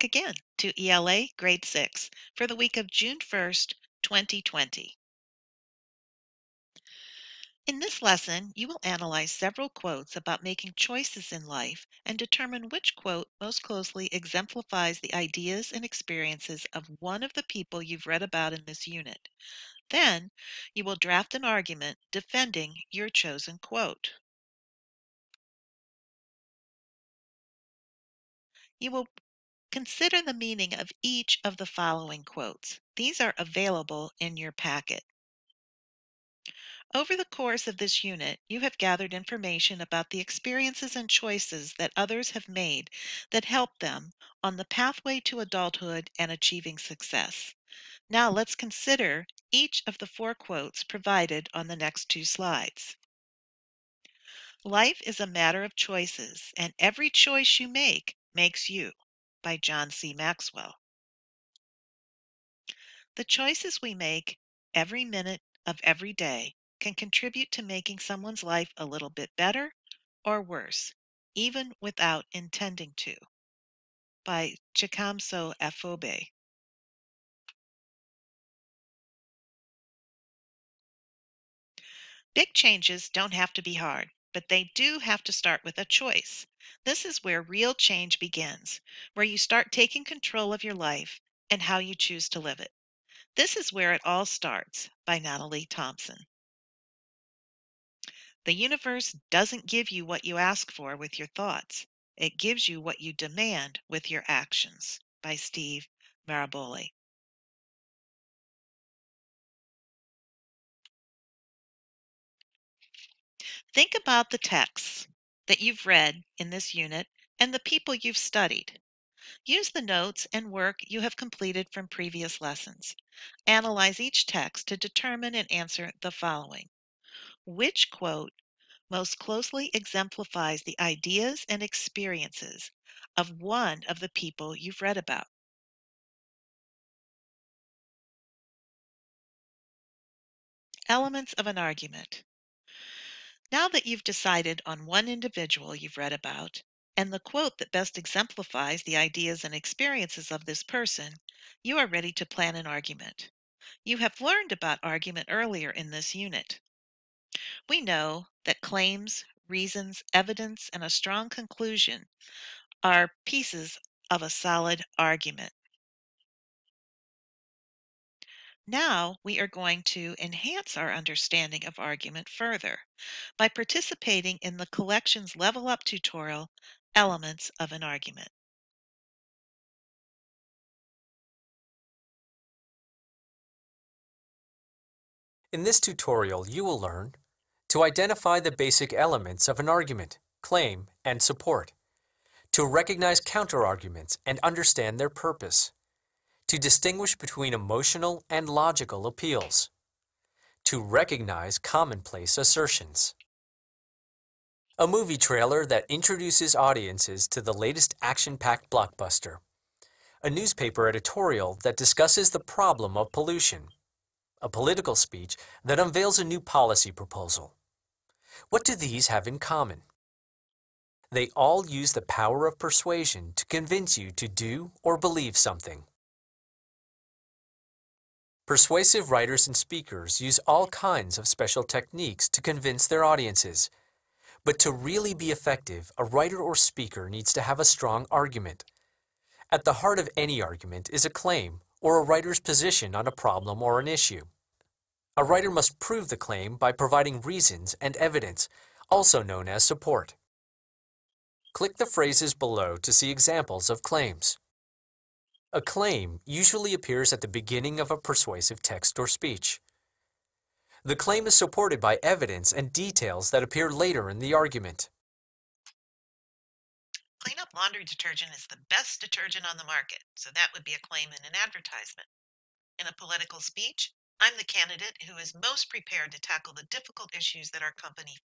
back again to ELA Grade 6 for the week of June 1st, 2020. In this lesson, you will analyze several quotes about making choices in life and determine which quote most closely exemplifies the ideas and experiences of one of the people you've read about in this unit. Then, you will draft an argument defending your chosen quote. You will consider the meaning of each of the following quotes. These are available in your packet. Over the course of this unit, you have gathered information about the experiences and choices that others have made that help them on the pathway to adulthood and achieving success. Now let's consider each of the four quotes provided on the next two slides. Life is a matter of choices, and every choice you make makes you, by John C. Maxwell. The choices we make every minute of every day can contribute to making someone's life a little bit better or worse, even without intending to. By Chikamso Afobe. Big changes don't have to be hard, but they do have to start with a choice. This is where real change begins, where you start taking control of your life and how you choose to live it. This is where it all starts by Natalie Thompson. The universe doesn't give you what you ask for with your thoughts. It gives you what you demand with your actions. By Steve Maraboli. Think about the texts that you've read in this unit and the people you've studied. Use the notes and work you have completed from previous lessons. Analyze each text to determine and answer the following which quote most closely exemplifies the ideas and experiences of one of the people you've read about? Elements of an argument. Now that you've decided on one individual you've read about and the quote that best exemplifies the ideas and experiences of this person, you are ready to plan an argument. You have learned about argument earlier in this unit. We know that claims, reasons, evidence, and a strong conclusion are pieces of a solid argument. Now we are going to enhance our understanding of argument further by participating in the collection's Level Up tutorial, Elements of an Argument. In this tutorial, you will learn to identify the basic elements of an argument, claim, and support, to recognize counterarguments and understand their purpose, to distinguish between emotional and logical appeals, to recognize commonplace assertions. A movie trailer that introduces audiences to the latest action-packed blockbuster. A newspaper editorial that discusses the problem of pollution a political speech that unveils a new policy proposal. What do these have in common? They all use the power of persuasion to convince you to do or believe something. Persuasive writers and speakers use all kinds of special techniques to convince their audiences. But to really be effective, a writer or speaker needs to have a strong argument. At the heart of any argument is a claim or a writer's position on a problem or an issue. A writer must prove the claim by providing reasons and evidence, also known as support. Click the phrases below to see examples of claims. A claim usually appears at the beginning of a persuasive text or speech. The claim is supported by evidence and details that appear later in the argument. Clean Up laundry detergent is the best detergent on the market, so that would be a claim in an advertisement. In a political speech, I'm the candidate who is most prepared to tackle the difficult issues that our company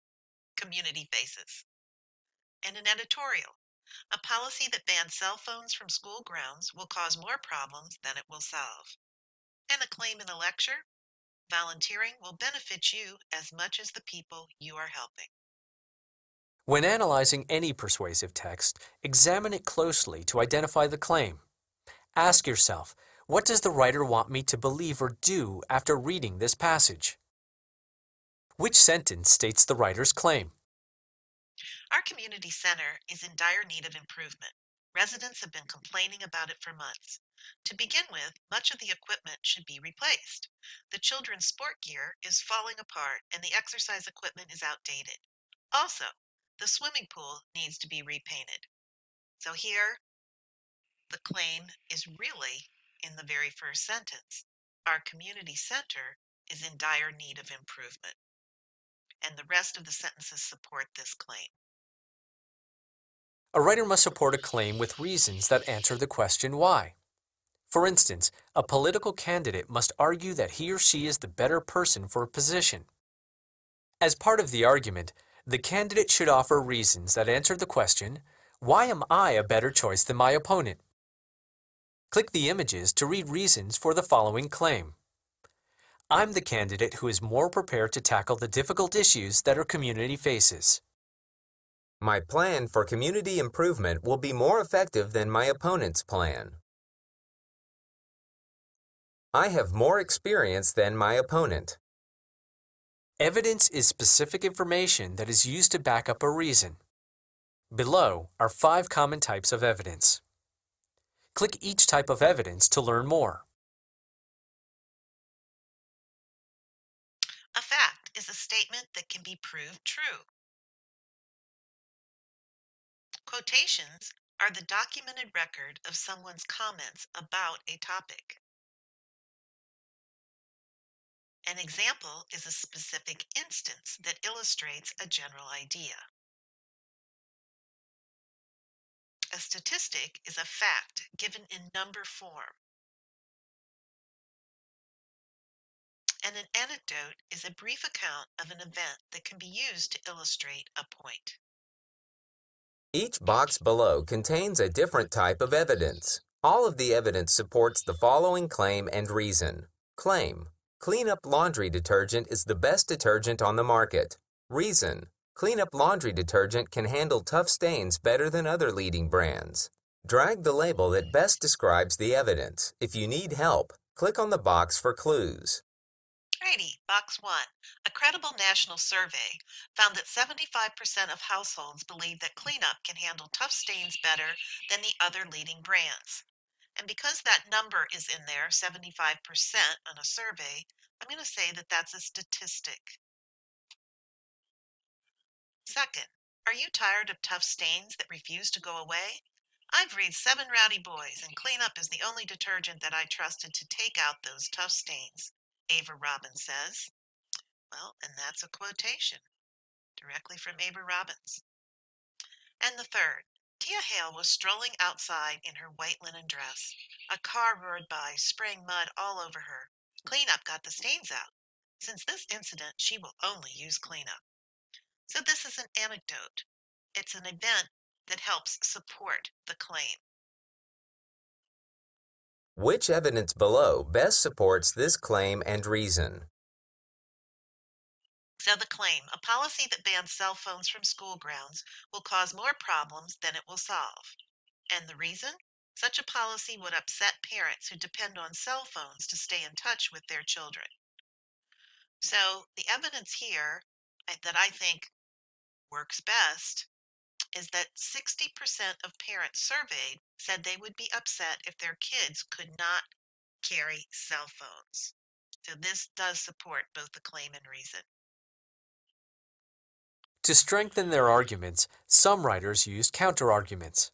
community faces. And an editorial, a policy that bans cell phones from school grounds will cause more problems than it will solve. And a claim in a lecture, volunteering will benefit you as much as the people you are helping. When analyzing any persuasive text, examine it closely to identify the claim. Ask yourself, what does the writer want me to believe or do after reading this passage? Which sentence states the writer's claim? Our community center is in dire need of improvement. Residents have been complaining about it for months. To begin with, much of the equipment should be replaced. The children's sport gear is falling apart and the exercise equipment is outdated. Also, the swimming pool needs to be repainted. So here, the claim is really in the very first sentence. Our community center is in dire need of improvement. And the rest of the sentences support this claim. A writer must support a claim with reasons that answer the question why. For instance, a political candidate must argue that he or she is the better person for a position. As part of the argument, the candidate should offer reasons that answer the question, why am I a better choice than my opponent? Click the images to read reasons for the following claim. I'm the candidate who is more prepared to tackle the difficult issues that our community faces. My plan for community improvement will be more effective than my opponent's plan. I have more experience than my opponent. Evidence is specific information that is used to back up a reason. Below are five common types of evidence. Click each type of evidence to learn more. Fact is a statement that can be proved true. Quotations are the documented record of someone's comments about a topic. An example is a specific instance that illustrates a general idea. A statistic is a fact given in number form. And an anecdote is a brief account of an event that can be used to illustrate a point. Each box below contains a different type of evidence. All of the evidence supports the following claim and reason. Claim. Clean-up laundry detergent is the best detergent on the market. Reason. Clean-up laundry detergent can handle tough stains better than other leading brands. Drag the label that best describes the evidence. If you need help, click on the box for clues. Righty, box one. A credible national survey found that 75% of households believe that cleanup can handle tough stains better than the other leading brands. And because that number is in there, 75% on a survey, I'm going to say that that's a statistic. Second, are you tired of tough stains that refuse to go away? I've read Seven Rowdy Boys, and cleanup is the only detergent that I trusted to take out those tough stains, Ava Robbins says. Well, and that's a quotation directly from Ava Robbins. And the third, Tia Hale was strolling outside in her white linen dress. A car roared by, spraying mud all over her. Cleanup got the stains out. Since this incident, she will only use cleanup. So this is an anecdote. It's an event that helps support the claim. Which evidence below best supports this claim and reason? So the claim, a policy that bans cell phones from school grounds will cause more problems than it will solve. And the reason? Such a policy would upset parents who depend on cell phones to stay in touch with their children. So the evidence here that I think works best is that 60% of parents surveyed said they would be upset if their kids could not carry cell phones. So this does support both the claim and reason. To strengthen their arguments, some writers used counterarguments.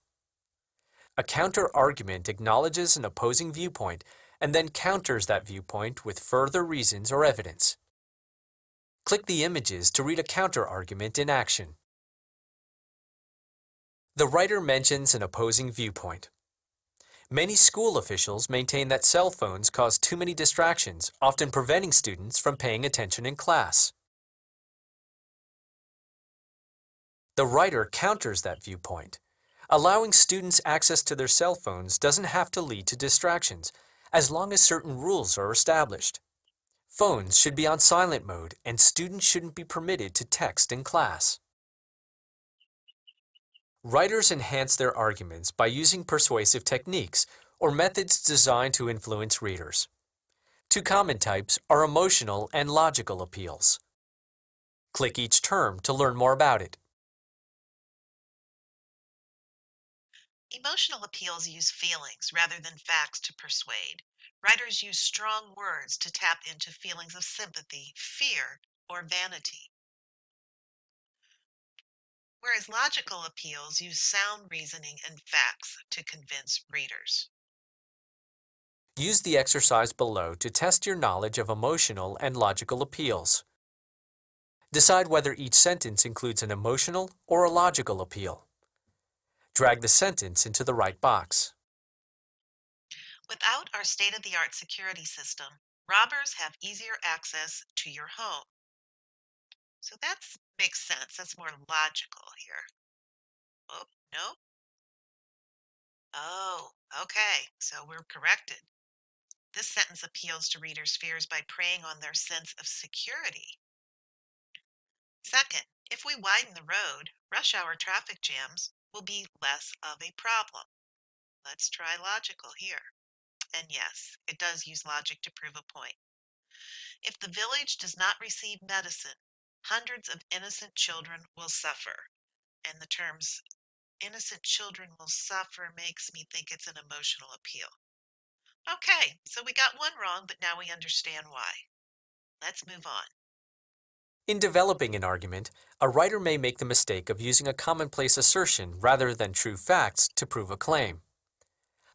A counter-argument acknowledges an opposing viewpoint and then counters that viewpoint with further reasons or evidence. Click the images to read a counter-argument in action. The writer mentions an opposing viewpoint. Many school officials maintain that cell phones cause too many distractions, often preventing students from paying attention in class. The writer counters that viewpoint. Allowing students access to their cell phones doesn't have to lead to distractions, as long as certain rules are established. Phones should be on silent mode, and students shouldn't be permitted to text in class. Writers enhance their arguments by using persuasive techniques or methods designed to influence readers. Two common types are emotional and logical appeals. Click each term to learn more about it. Emotional appeals use feelings rather than facts to persuade. Writers use strong words to tap into feelings of sympathy, fear, or vanity. Whereas logical appeals use sound reasoning and facts to convince readers. Use the exercise below to test your knowledge of emotional and logical appeals. Decide whether each sentence includes an emotional or a logical appeal. Drag the sentence into the right box. Without our state-of-the-art security system, robbers have easier access to your home. So that makes sense. That's more logical here. Oh, no. Oh, okay. So we're corrected. This sentence appeals to readers' fears by preying on their sense of security. Second, if we widen the road, rush hour traffic jams will be less of a problem. Let's try logical here. And yes, it does use logic to prove a point. If the village does not receive medicine, hundreds of innocent children will suffer. And the terms innocent children will suffer makes me think it's an emotional appeal. Okay, so we got one wrong, but now we understand why. Let's move on. In developing an argument, a writer may make the mistake of using a commonplace assertion rather than true facts to prove a claim.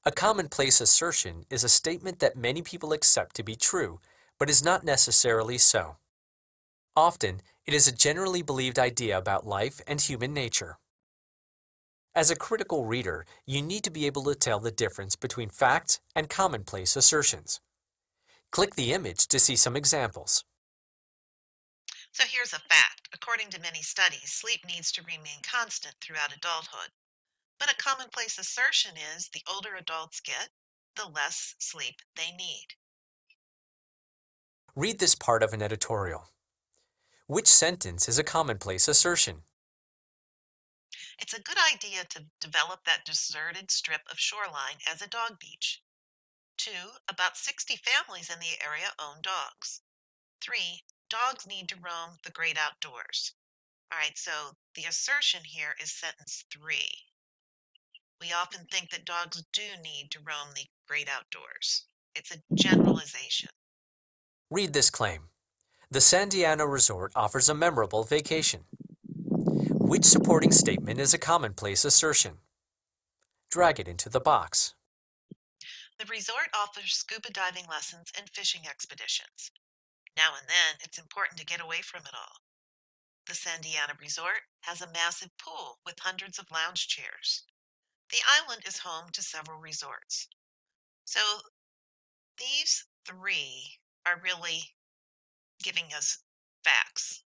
A commonplace assertion is a statement that many people accept to be true, but is not necessarily so. Often, it is a generally believed idea about life and human nature. As a critical reader, you need to be able to tell the difference between facts and commonplace assertions. Click the image to see some examples. So here's a fact. According to many studies, sleep needs to remain constant throughout adulthood. But a commonplace assertion is the older adults get, the less sleep they need. Read this part of an editorial. Which sentence is a commonplace assertion? It's a good idea to develop that deserted strip of shoreline as a dog beach. Two, about 60 families in the area own dogs. Three, dogs need to roam the great outdoors. All right, so the assertion here is sentence three. We often think that dogs do need to roam the great outdoors. It's a generalization. Read this claim. The Sandiana Resort offers a memorable vacation. Which supporting statement is a commonplace assertion? Drag it into the box. The resort offers scuba diving lessons and fishing expeditions. Now and then, it's important to get away from it all. The Sandiana Resort has a massive pool with hundreds of lounge chairs. The island is home to several resorts. So these three are really giving us facts.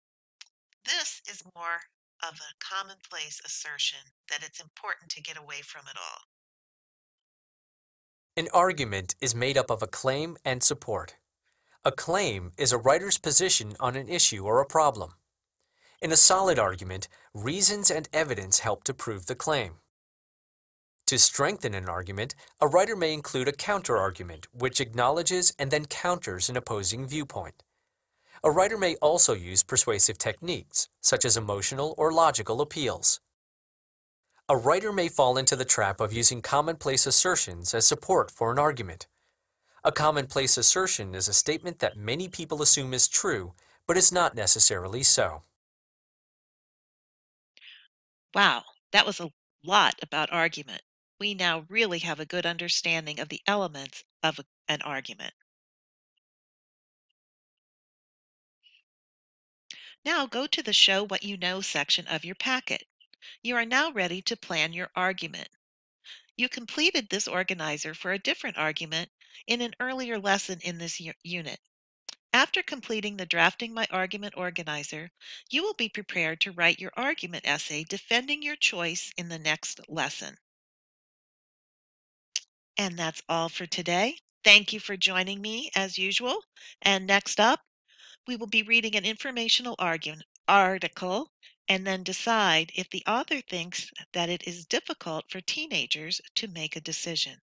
This is more of a commonplace assertion that it's important to get away from it all. An argument is made up of a claim and support. A claim is a writer's position on an issue or a problem. In a solid argument, reasons and evidence help to prove the claim. To strengthen an argument, a writer may include a counterargument, which acknowledges and then counters an opposing viewpoint. A writer may also use persuasive techniques, such as emotional or logical appeals. A writer may fall into the trap of using commonplace assertions as support for an argument. A commonplace assertion is a statement that many people assume is true, but is not necessarily so. Wow, that was a lot about argument. We now really have a good understanding of the elements of an argument. Now go to the Show What You Know section of your packet. You are now ready to plan your argument. You completed this organizer for a different argument in an earlier lesson in this unit. After completing the Drafting My Argument Organizer, you will be prepared to write your argument essay defending your choice in the next lesson. And that's all for today. Thank you for joining me as usual. And next up, we will be reading an informational argument, article and then decide if the author thinks that it is difficult for teenagers to make a decision.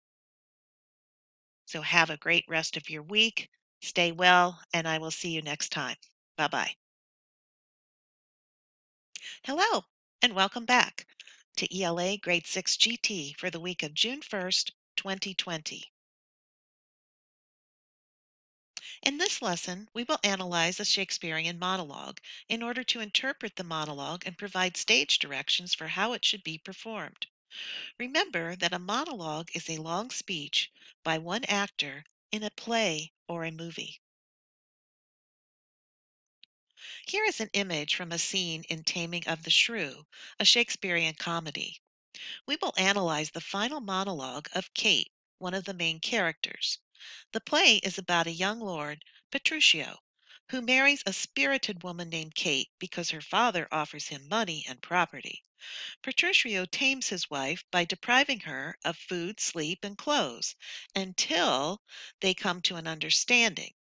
So have a great rest of your week. Stay well, and I will see you next time. Bye bye. Hello, and welcome back to ELA Grade 6 GT for the week of June 1st, 2020. In this lesson, we will analyze a Shakespearean monologue in order to interpret the monologue and provide stage directions for how it should be performed. Remember that a monologue is a long speech by one actor in a play or a movie. Here is an image from a scene in Taming of the Shrew, a Shakespearean comedy. We will analyze the final monologue of Kate, one of the main characters. The play is about a young lord, Petruchio, who marries a spirited woman named Kate because her father offers him money and property. Petruchio tames his wife by depriving her of food, sleep, and clothes until they come to an understanding.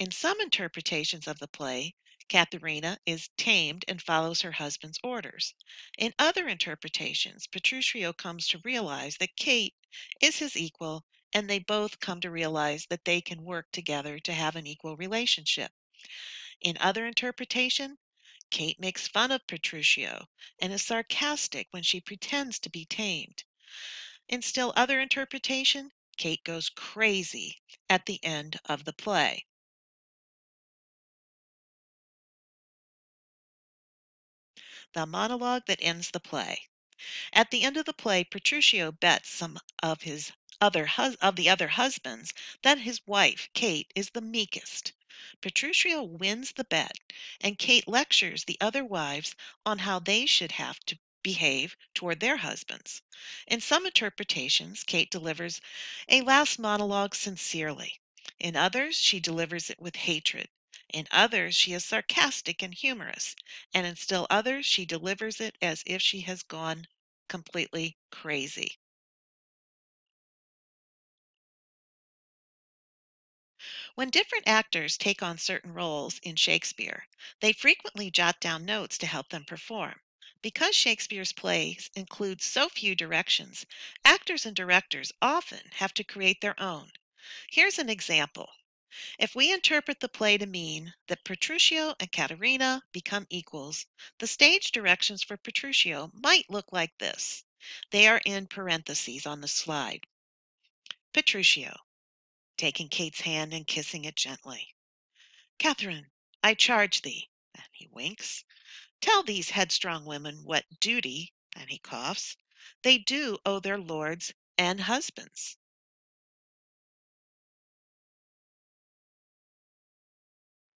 In some interpretations of the play, Katharina is tamed and follows her husband's orders. In other interpretations, Petruchio comes to realize that Kate is his equal and they both come to realize that they can work together to have an equal relationship. In other interpretation, Kate makes fun of Petruchio and is sarcastic when she pretends to be tamed. In still other interpretation, Kate goes crazy at the end of the play. The monologue that ends the play. At the end of the play, Petruchio bets some of his other hus- of the other husbands that his wife, Kate, is the meekest. Petruchio wins the bet, and Kate lectures the other wives on how they should have to behave toward their husbands. In some interpretations, Kate delivers a last monologue sincerely. In others, she delivers it with hatred. In others, she is sarcastic and humorous. And in still others, she delivers it as if she has gone completely crazy. When different actors take on certain roles in Shakespeare, they frequently jot down notes to help them perform. Because Shakespeare's plays include so few directions, actors and directors often have to create their own. Here's an example. If we interpret the play to mean that Petruchio and Katharina become equals, the stage directions for Petruchio might look like this. They are in parentheses on the slide. Petruchio, taking Kate's hand and kissing it gently. Catherine, I charge thee, and he winks, tell these headstrong women what duty, and he coughs, they do owe their lords and husbands.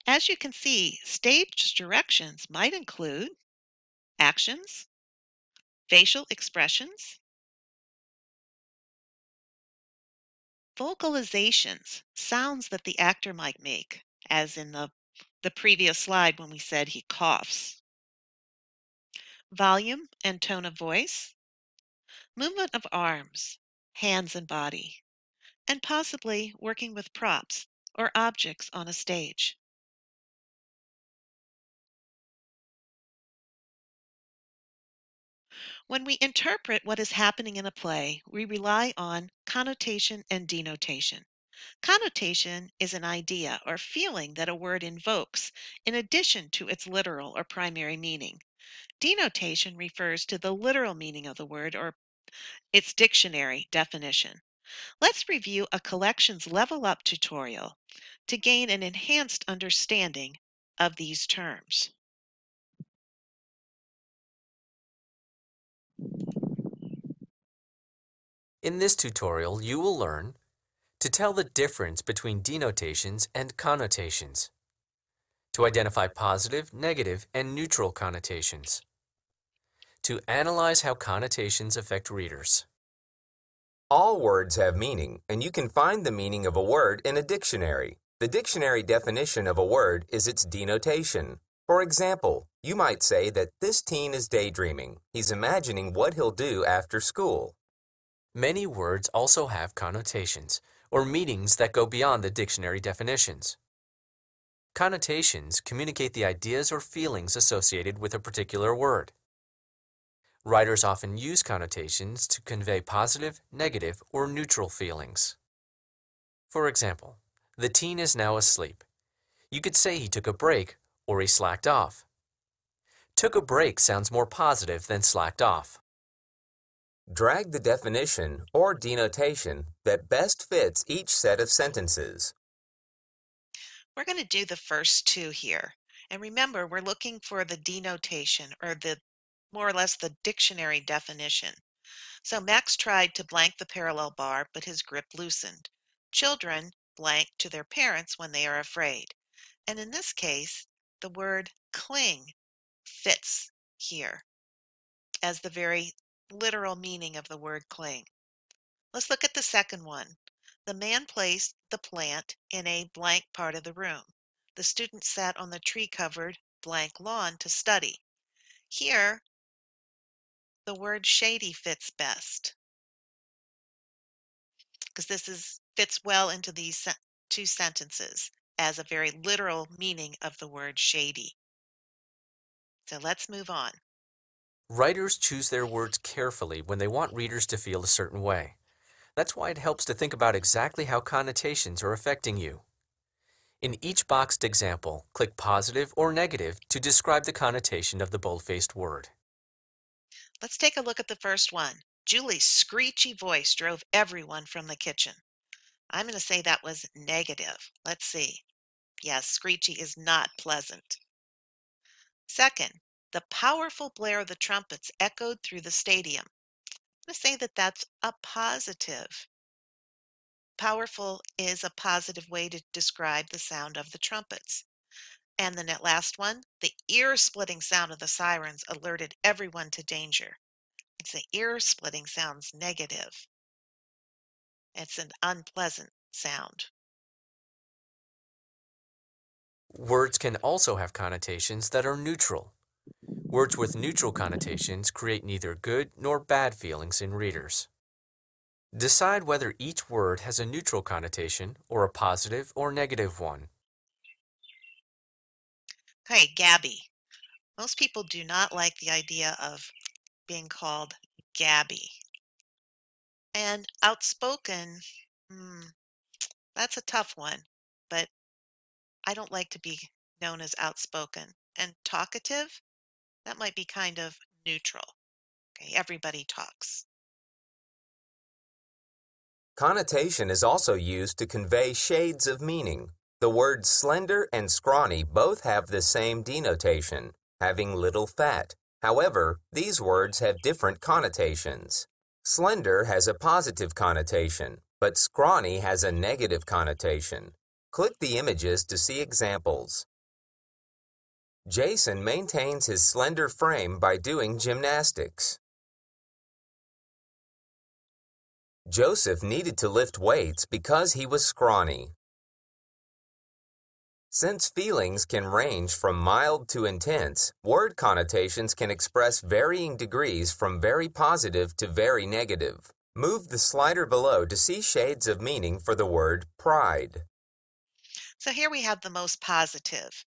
As you can see, stage directions might include actions, facial expressions, vocalizations, sounds that the actor might make, as in the, the previous slide when we said he coughs, volume and tone of voice, movement of arms, hands, and body, and possibly working with props or objects on a stage. When we interpret what is happening in a play, we rely on connotation and denotation. Connotation is an idea or feeling that a word invokes in addition to its literal or primary meaning. Denotation refers to the literal meaning of the word or its dictionary definition. Let's review a collections level up tutorial to gain an enhanced understanding of these terms. In this tutorial, you will learn to tell the difference between denotations and connotations, to identify positive, negative, and neutral connotations, to analyze how connotations affect readers. All words have meaning, and you can find the meaning of a word in a dictionary. The dictionary definition of a word is its denotation. For example, you might say that this teen is daydreaming. He's imagining what he'll do after school. Many words also have connotations, or meanings that go beyond the dictionary definitions. Connotations communicate the ideas or feelings associated with a particular word. Writers often use connotations to convey positive, negative, or neutral feelings. For example, the teen is now asleep. You could say he took a break or he slacked off. Took a break sounds more positive than slacked off. Drag the definition or denotation that best fits each set of sentences. We're going to do the first two here. And remember, we're looking for the denotation or the more or less the dictionary definition. So Max tried to blank the parallel bar, but his grip loosened. Children blank to their parents when they are afraid. And in this case, the word cling fits here as the very literal meaning of the word cling. Let's look at the second one. The man placed the plant in a blank part of the room. The student sat on the tree covered blank lawn to study. Here, the word shady fits best because this is fits well into these two sentences as a very literal meaning of the word shady. So let's move on. Writers choose their words carefully when they want readers to feel a certain way. That's why it helps to think about exactly how connotations are affecting you. In each boxed example, click positive or negative to describe the connotation of the bold-faced word. Let's take a look at the first one. Julie's screechy voice drove everyone from the kitchen. I'm going to say that was negative. Let's see. Yes, screechy is not pleasant. Second, the powerful blare of the trumpets echoed through the stadium. I'm going to say that that's a positive. Powerful is a positive way to describe the sound of the trumpets. And then the last one, the ear splitting sound of the sirens alerted everyone to danger. It's the ear splitting sounds negative. It's an unpleasant sound. Words can also have connotations that are neutral. Words with neutral connotations create neither good nor bad feelings in readers. Decide whether each word has a neutral connotation or a positive or negative one. Okay, Gabby. Most people do not like the idea of being called Gabby. And outspoken, hmm, that's a tough one, but I don't like to be known as outspoken. And talkative, that might be kind of neutral. Okay, everybody talks. Connotation is also used to convey shades of meaning. The words slender and scrawny both have the same denotation, having little fat. However, these words have different connotations. Slender has a positive connotation, but scrawny has a negative connotation. Click the images to see examples. Jason maintains his slender frame by doing gymnastics. Joseph needed to lift weights because he was scrawny. Since feelings can range from mild to intense, word connotations can express varying degrees from very positive to very negative. Move the slider below to see shades of meaning for the word pride. So here we have the most positive.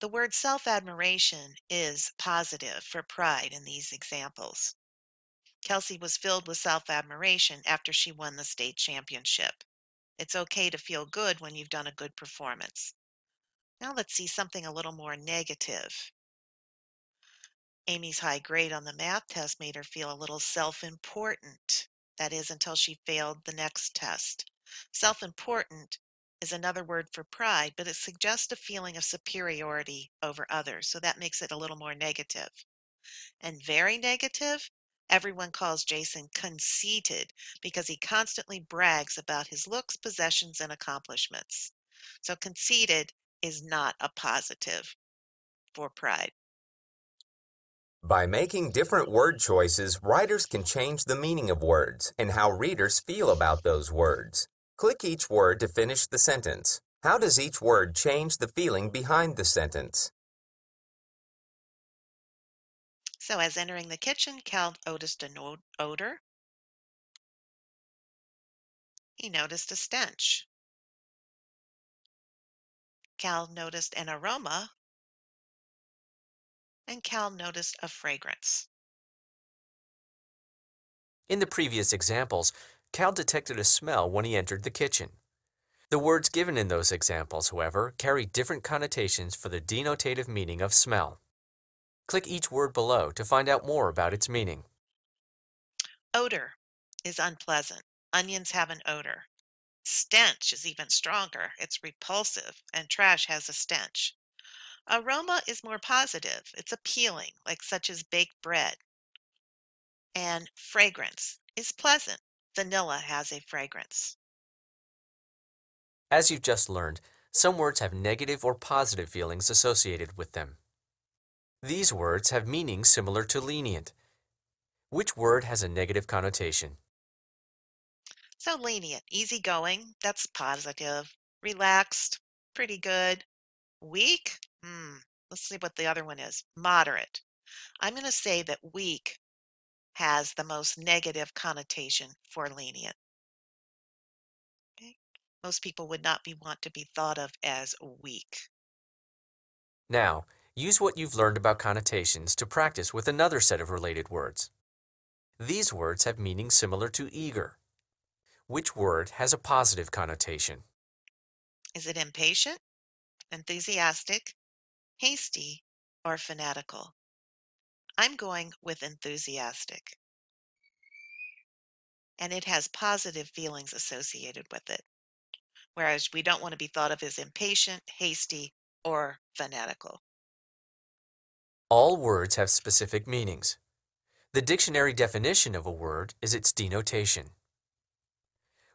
The word self admiration is positive for pride in these examples. Kelsey was filled with self admiration after she won the state championship. It's okay to feel good when you've done a good performance. Now let's see something a little more negative. Amy's high grade on the math test made her feel a little self important. That is, until she failed the next test. Self important is another word for pride, but it suggests a feeling of superiority over others. So that makes it a little more negative. And very negative Everyone calls Jason conceited because he constantly brags about his looks, possessions, and accomplishments. So conceited is not a positive for pride. By making different word choices, writers can change the meaning of words and how readers feel about those words. Click each word to finish the sentence. How does each word change the feeling behind the sentence? So as entering the kitchen, Cal noticed an odor. He noticed a stench. Cal noticed an aroma. And Cal noticed a fragrance. In the previous examples, Cal detected a smell when he entered the kitchen. The words given in those examples, however, carry different connotations for the denotative meaning of smell. Click each word below to find out more about its meaning. Odor is unpleasant. Onions have an odor. Stench is even stronger. It's repulsive, and trash has a stench. Aroma is more positive. It's appealing, like such as baked bread. And fragrance is pleasant. Vanilla has a fragrance. As you've just learned, some words have negative or positive feelings associated with them. These words have meanings similar to lenient. Which word has a negative connotation? So lenient, easygoing, that's positive. Relaxed, pretty good. Weak, hmm, let's see what the other one is. Moderate. I'm going to say that weak has the most negative connotation for lenient. Okay. Most people would not be want to be thought of as weak. Now, use what you've learned about connotations to practice with another set of related words. These words have meanings similar to eager. Which word has a positive connotation? Is it impatient, enthusiastic, hasty, or fanatical? I'm going with enthusiastic. And it has positive feelings associated with it. Whereas we don't want to be thought of as impatient, hasty, or fanatical. All words have specific meanings. The dictionary definition of a word is its denotation.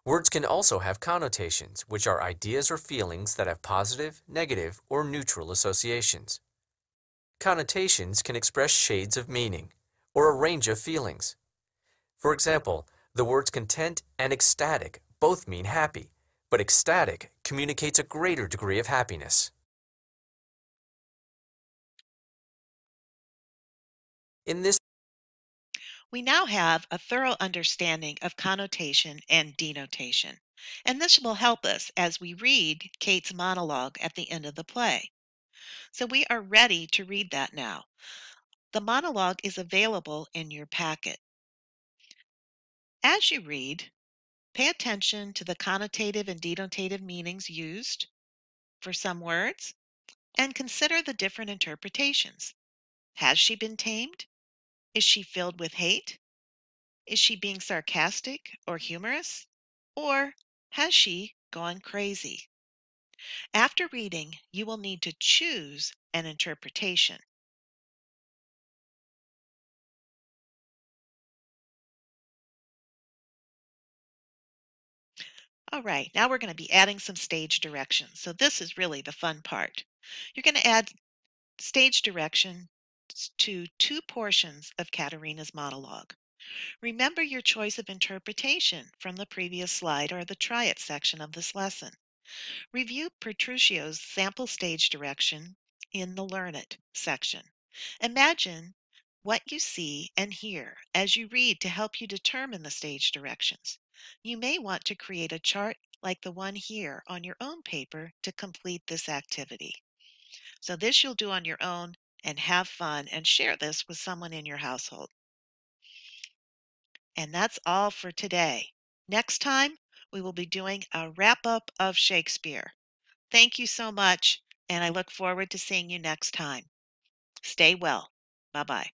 Words can also have connotations, which are ideas or feelings that have positive, negative, or neutral associations. Connotations can express shades of meaning, or a range of feelings. For example, the words content and ecstatic both mean happy, but ecstatic communicates a greater degree of happiness. In this we now have a thorough understanding of connotation and denotation, and this will help us as we read Kate's monologue at the end of the play. So we are ready to read that now. The monologue is available in your packet. As you read, pay attention to the connotative and denotative meanings used for some words and consider the different interpretations. Has she been tamed? Is she filled with hate? Is she being sarcastic or humorous? Or has she gone crazy? After reading, you will need to choose an interpretation. All right, now we're going to be adding some stage directions. So this is really the fun part. You're going to add stage direction to two portions of Katharina's monologue. Remember your choice of interpretation from the previous slide or the try it section of this lesson. Review Petruchio's sample stage direction in the Learn It section. Imagine what you see and hear as you read to help you determine the stage directions. You may want to create a chart like the one here on your own paper to complete this activity. So this you'll do on your own and have fun and share this with someone in your household. And that's all for today. Next time, we will be doing a wrap up of Shakespeare. Thank you so much, and I look forward to seeing you next time. Stay well. Bye bye.